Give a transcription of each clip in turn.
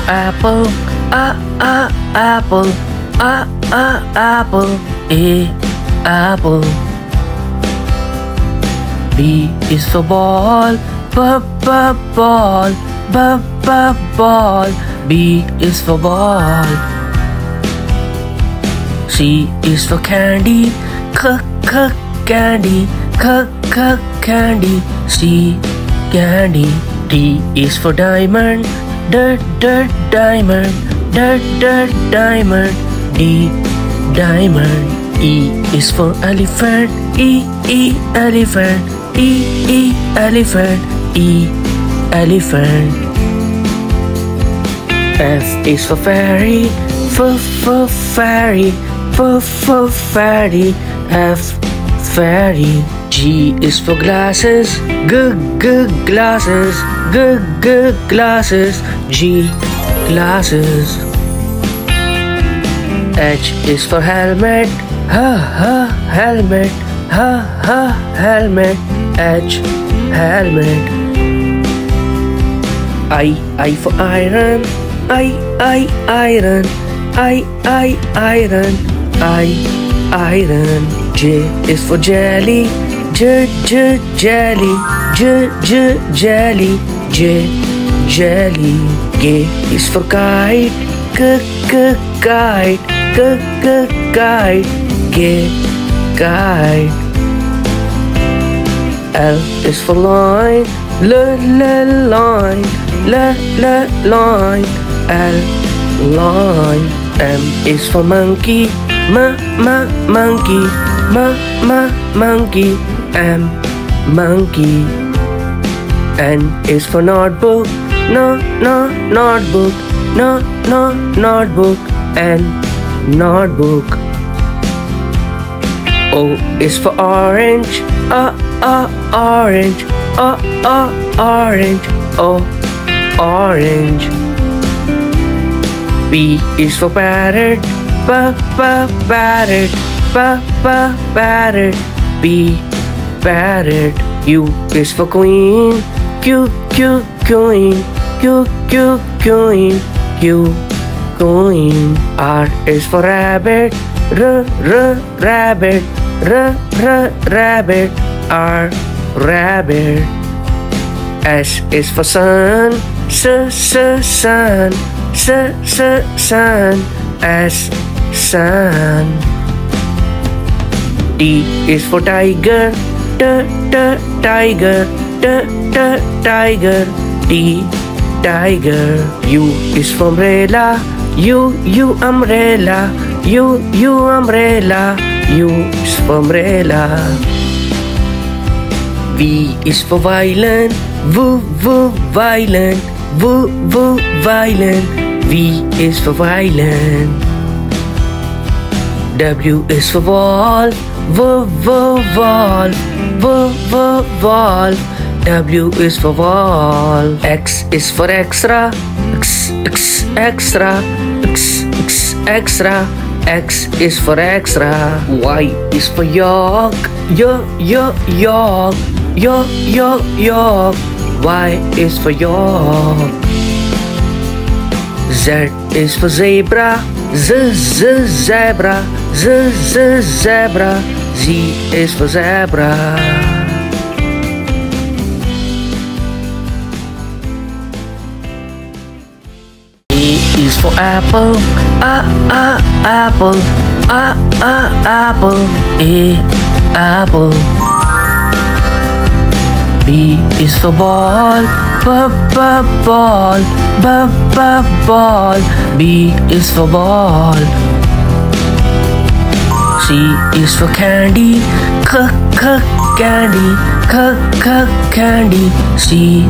for apple, a a apple, a a apple, a apple. B is for ball, b b ball, b b ball. B is for ball. C is for candy, c c candy, c c candy. C candy. D is for diamond, d d diamond, d d diamond. D diamond. E is for elephant, E E elephant, E E elephant, E elephant. F is for fairy, F F fairy, F F fairy, F fairy. G is for glasses, G G glasses, G G glasses, G glasses. H is for helmet, H H helmet, H H helmet, H helmet. I I for iron, I I iron, I I iron, I iron. J is for jelly, J J jelly, J J jelly, J jelly. K is for kite, K K kite, K K kite, K kite. L is for line, L L line, L L line, L line. M is for monkey, M M monkey, M M monkey, M monkey. N is for notebook, no no notebook, no no notebook, N notebook. O is for orange, uh uh orange, uh uh orange, oh orange. P is for parrot, p p parrot, p p parrot, P parrot. U is for queen, Q Q queen, Q Q queen, Q queen. R is for rabbit, R R rabbit, R R rabbit, R rabbit. S is for sun, S S sun, S S sun, S sun. T is for tiger, T T tiger, Tiger, T tiger. U is for umbrella, U U umbrella, U U umbrella, U is for umbrella. V is for violin, V V violin, V V violin, V is for violin. W is for wall, V V wall, V V wall. W is for wall. X is for extra, X X extra, X X extra. X is for extra. Y is for york, yo yo york, yo yo york. Y is for york. Z is for zebra, Z Z zebra, Z Z zebra, Z is for zebra. For apple, a a apple, a a apple, a apple. B is for ball, b b ball, b b ball. B is for ball. C is for candy, c c candy, c c candy. C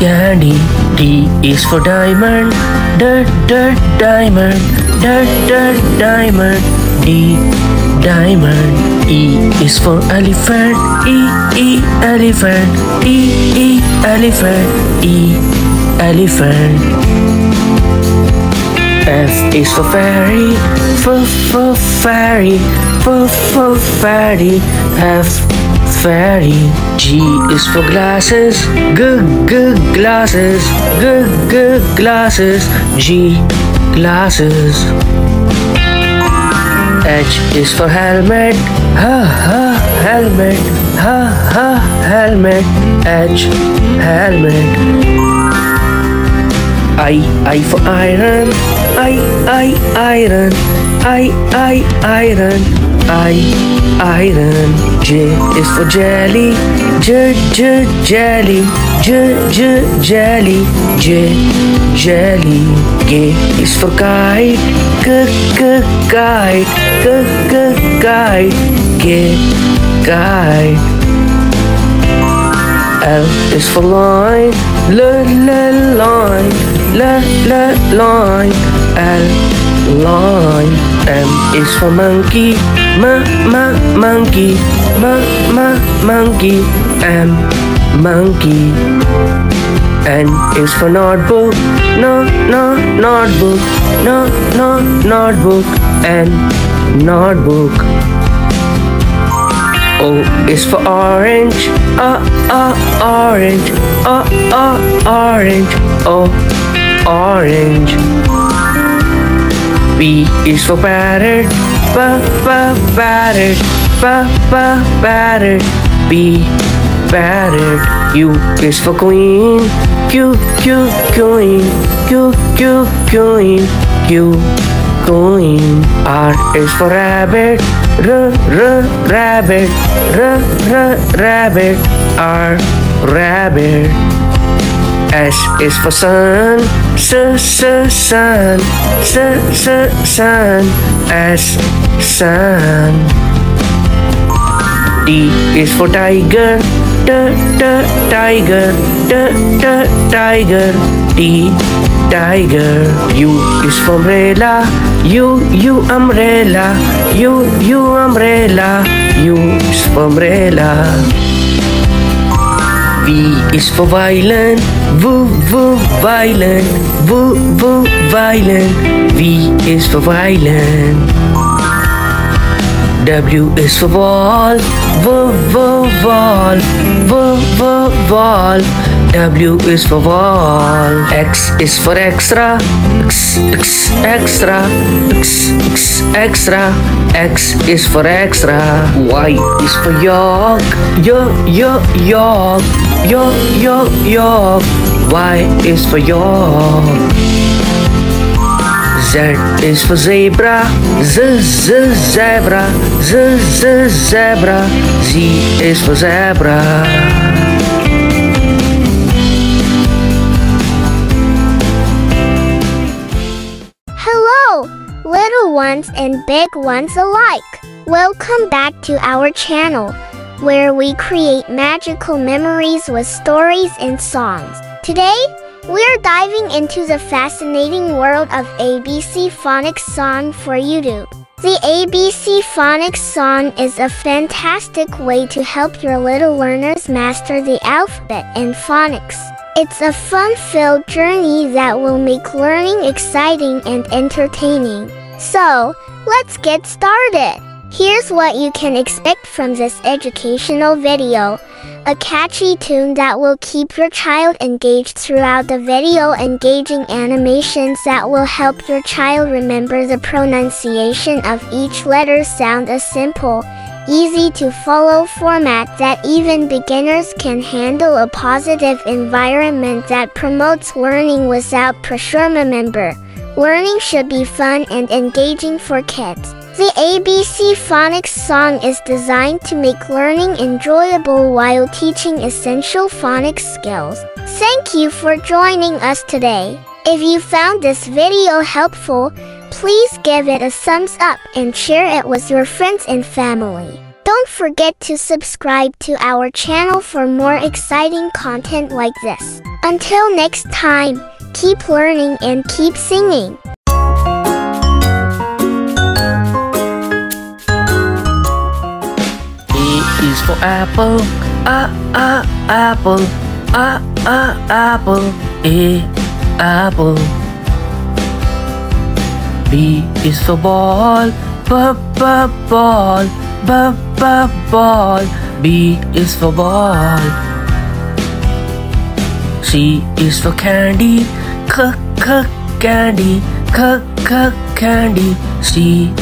candy. D is for diamond, d d diamond, d d diamond. D diamond. E is for elephant, E E elephant, E E elephant, E elephant. F is for fairy, F F fairy, F F fairy, F fairy. G is for glasses. G g glasses. G g glasses. G glasses. H is for helmet. Ha ha helmet. Ha ha helmet. H helmet. I I for iron. I I iron. I I iron. I iron. J is for jelly. J J jelly. J J jelly. J jelly. K is for kite. K K kite. K K kite. K kite. L is for line, L L line, L L line, L line. M is for monkey, M M monkey, M M monkey, M monkey. N is for notebook, no no notebook, no no notebook, N notebook. O is for orange, uh, uh, orange, uh, uh, orange, oh, orange. P is for parrot, p, p, parrot, p, p, parrot, P, parrot. U is for queen, Q, Q, queen, Q, Q, queen, Q, queen. R is for rabbit, R, R, rabbit, R, R, rabbit, R, rabbit. S is for sun, S, S, sun, S, S, sun, S, sun. T is for tiger, Tiger, tiger, T, tiger. U is for umbrella, U, U, umbrella, U, U, umbrella, U is for umbrella. V is for violin, V, V, violin, V, V, violin, V is for violin. W is for ball, V, V, ball, V, V, ball. W is for wall. X is for extra, X, X, extra, X, X, extra. X is for extra. Y is for york, yo, yo, york, yo, yo, york. Y is for york. Z is for zebra, Z, Z, zebra, Z, Z, zebra, Z is for zebra. Hello, little ones and big ones alike. Welcome back to our channel, where we create magical memories with stories and songs. Today, we're diving into the fascinating world of ABC Phonics Song for YouTube. The ABC Phonics Song is a fantastic way to help your little learners master the alphabet and phonics. It's a fun filled journey that will make learning exciting and entertaining. So, let's get started. Here's what you can expect from this educational video. A catchy tune that will keep your child engaged throughout the video, engaging animations that will help your child remember the pronunciation of each letter sound a simple, easy to follow format that even beginners can handle a positive environment that promotes learning without pressure. Remember, learning should be fun and engaging for kids. The ABC Phonics song is designed to make learning enjoyable while teaching essential phonics skills. Thank you for joining us today. If you found this video helpful, please give it a thumbs up and share it with your friends and family. Don't forget to subscribe to our channel for more exciting content like this. Until next time, keep learning and keep singing. Is for apple, a a apple, a a apple, a apple. B is for ball, b b ball, b b ball, B is for ball. C is for candy. C c candy. C c candy. C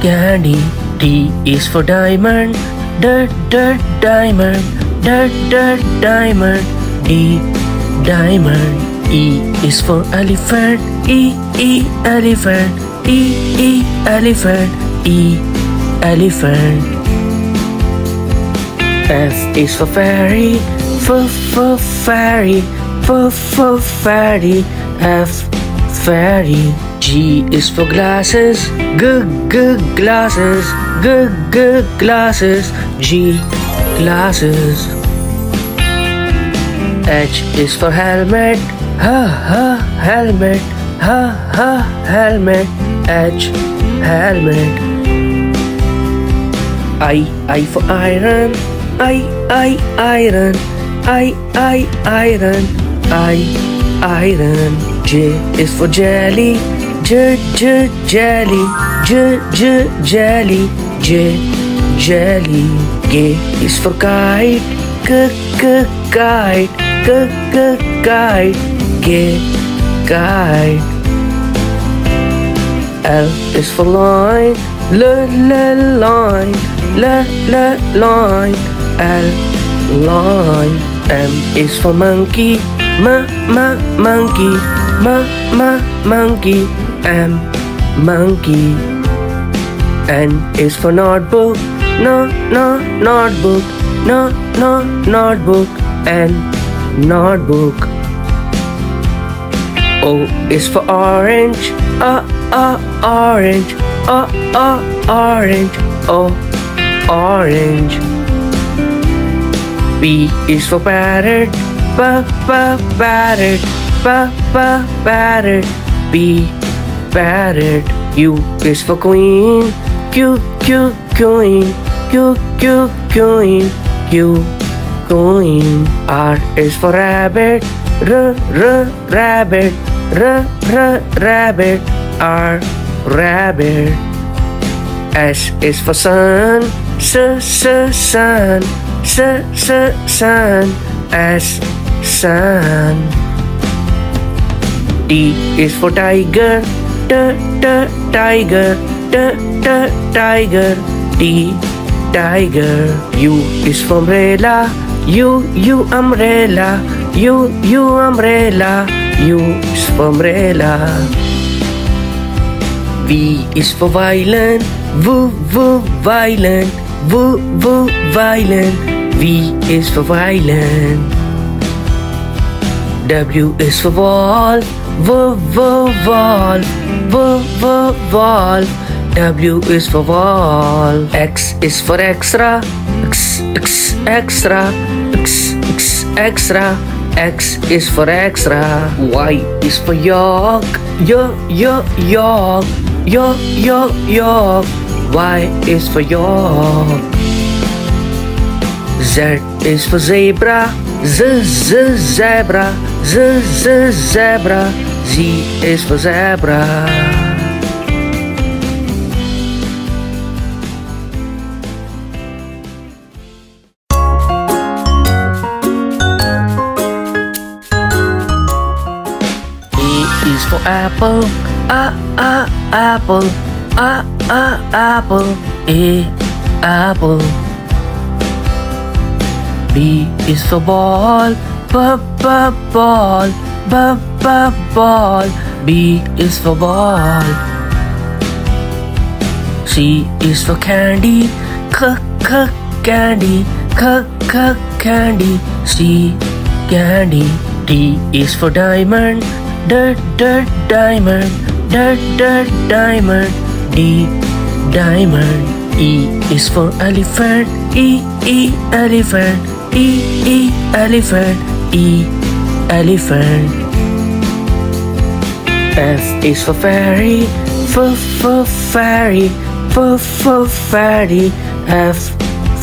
candy. D is for diamond. D d diamond. D d diamond. D diamond. E is for elephant. E e elephant. E e elephant. E elephant. F is for fairy, F for fairy, F for fairy, F fairy. G is for glasses, G G glasses, G G glasses, G glasses. H is for helmet, H H helmet, H H helmet, H helmet. I I for iron, I, I, iron, I, I, iron, I, iron. J is for jelly, J, J, jelly, J, J, jelly, J, jelly. K is for kite, K, K, kite, K, K, kite, K, kite. L is for line, L, L, line, L, L, line. L line. M is for monkey, M m monkey, M m monkey, M monkey. N is for notebook, no no notebook, no no notebook, N notebook. O is for orange, uh uh orange, uh uh orange, O orange. P is for parrot, pa pa parrot, pa pa parrot, P parrot. U is for queen, Q Q queen, Q Q queen, Q queen. R is for rabbit, R R rabbit, R R rabbit, R rabbit. S is for sun, S S sun. S S sun. S sun. T is for tiger T tiger. T T tiger. T tiger. U is for umbrella. U U umbrella. U U umbrella. U is for umbrella. V is for violin. V V violin. V V violin. V is for violin. W is for wall. V V wall. V V wall. W is for wall. X is for extra. X X extra. X X extra. X is for extra. Y is for York. Yo yo York. Yo yo York. Y is for York. Z is for zebra, Z Z zebra, Z Z zebra, Z is for zebra. A is for apple, A ah, A ah, apple, A ah, A apple, eh, A apple. B is for ball, B B ball, B B ball. B is for ball. C is for candy, C C candy, C C candy. C candy. D is for diamond, D D diamond, D D diamond. D diamond. E is for elephant, E E elephant. E, E, elephant, E, elephant. F is for fairy, F, for fairy, F, for fairy, F,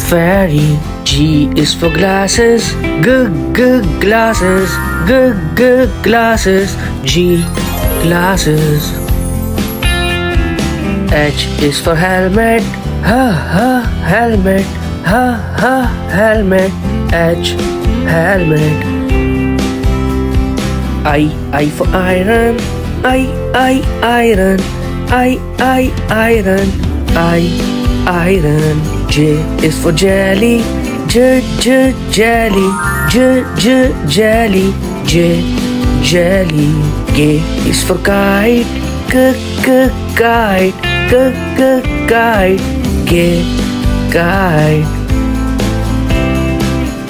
fairy. G is for glasses, G, G, glasses, G, G, glasses, G, glasses. H is for helmet, H, H, helmet, ha ha helmet H helmet I I for iron. I I iron. I I iron. I iron. J is for jelly. J J jelly. J J jelly. J jelly. K is for kite. K K kite. K K kite. K kite.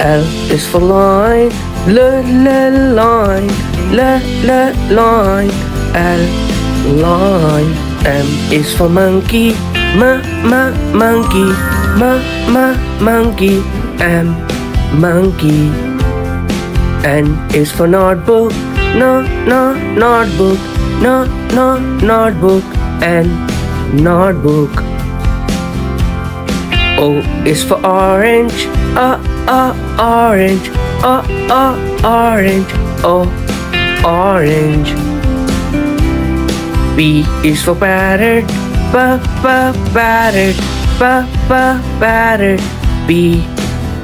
L is for line. L L line L L line L line M is for monkey. M M monkey. M M monkey. M monkey. N is for notebook. No no notebook. No no notebook. N notebook. O is for orange. Uh uh orange. Uh uh orange. Oh orange. B is for parrot b b parrot b b parrot B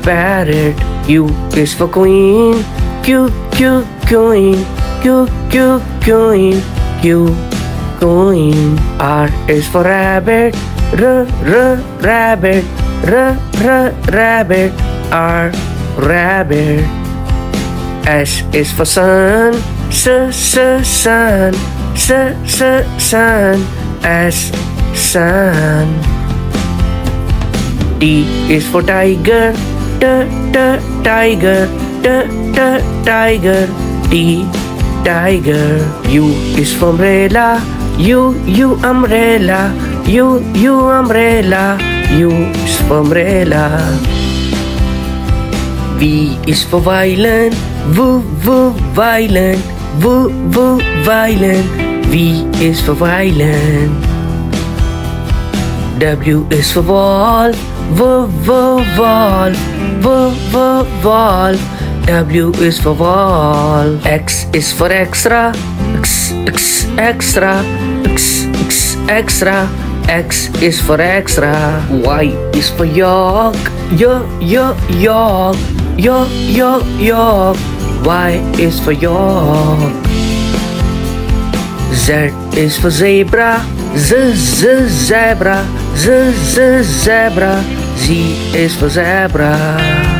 parrot U is for queen Q Q queen Q Q queen Q queen R is for rabbit R R rabbit R R rabbit. R rabbit. S is for sun Sun. S S sun. S sun. T is for tiger. T T tiger. T T tiger. T tiger. U is for umbrella. U U umbrella. U U umbrella. U is for umbrella. V is for violin. V V violin V V violin V is for violin. W is for wall. V V wall. V V wall. W is for wall. X is for extra. X X extra. X X extra. X is for extra. Y is for york Yo yo york Yo yo york Y is for york Z is for zebra. Z Z zebra. Z Z zebra. Z is for zebra